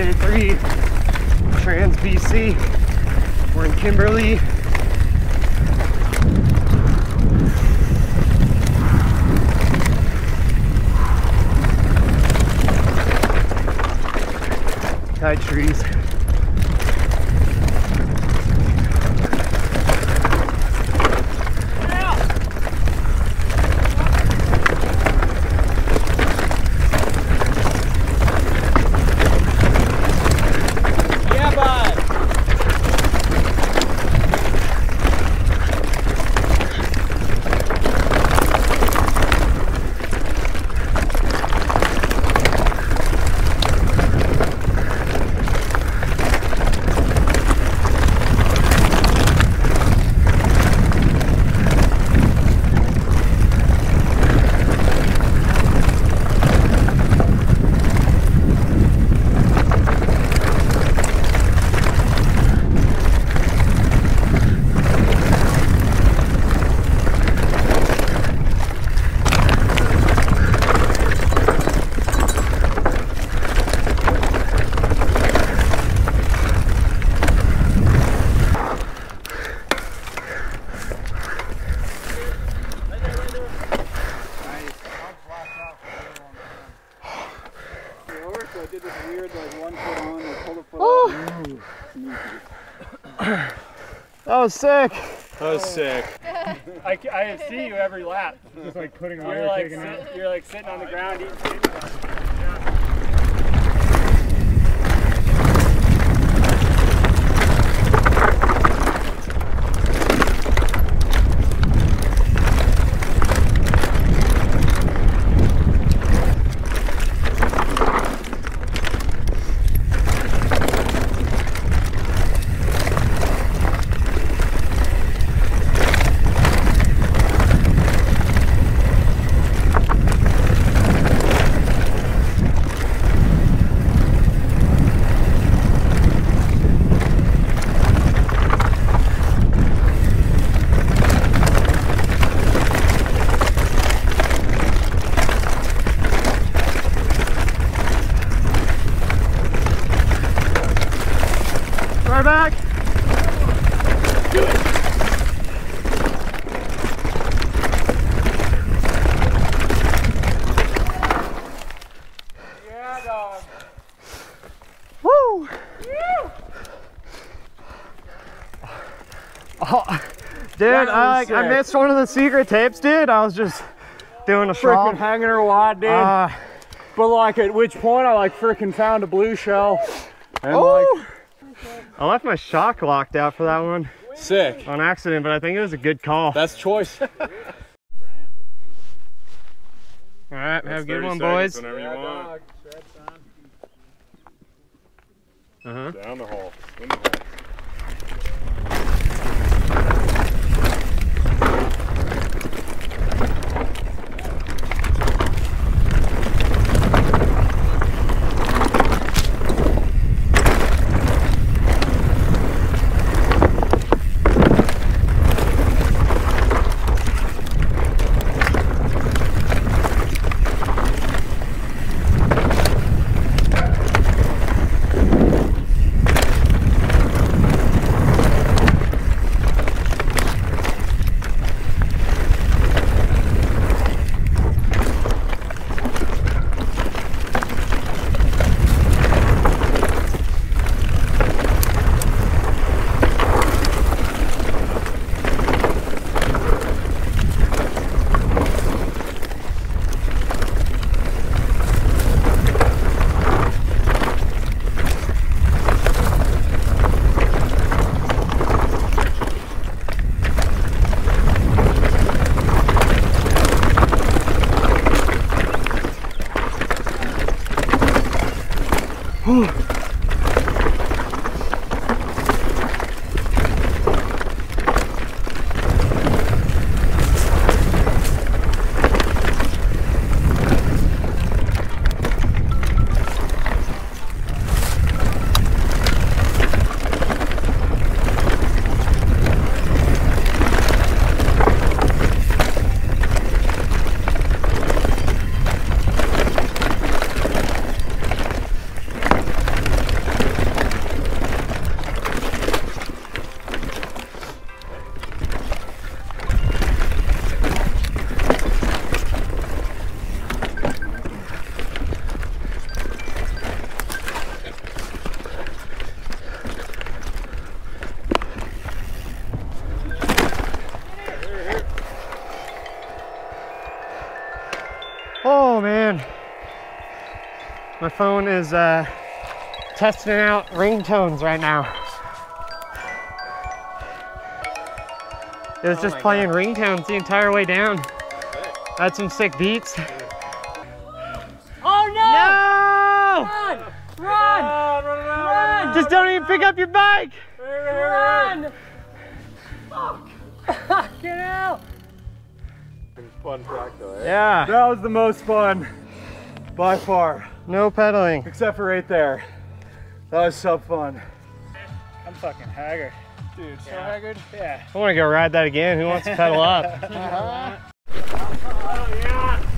day three, Trans BC. We're in Kimberley. High trees. That was sick. That was sick. I, I see you every lap. Just like putting on You're you're like, taking sit, you're like sitting on the ground eating Right back. Yeah, dog. Woo! Oh, dude, I, I missed one of the secret tapes, dude. I was just doing a Freaking hanging her wide, dude. Uh, but like at which point I like freaking found a blue shell. And oh! I left my shock locked out for that one sick. on accident, but I think it was a good call. That's choice. All right, have a good one, boys. Whenever you want. Uh-huh. Down the hole. In the hole. 嗯。Oh man, my phone is uh, testing out ringtones right now. It was just playing ringtones the entire way down. Had some sick beats. Oh no! No! Run! Run! Run! Just don't even pick up your bike! Run! Fuck! Get out! Fun track though, eh? Yeah, That was the most fun by far, no pedaling. except for right there. That was so fun. I'm fucking haggard. Dude, so haggard. Yeah. I want to go ride that again. Who wants to pedal up? Oh yeah.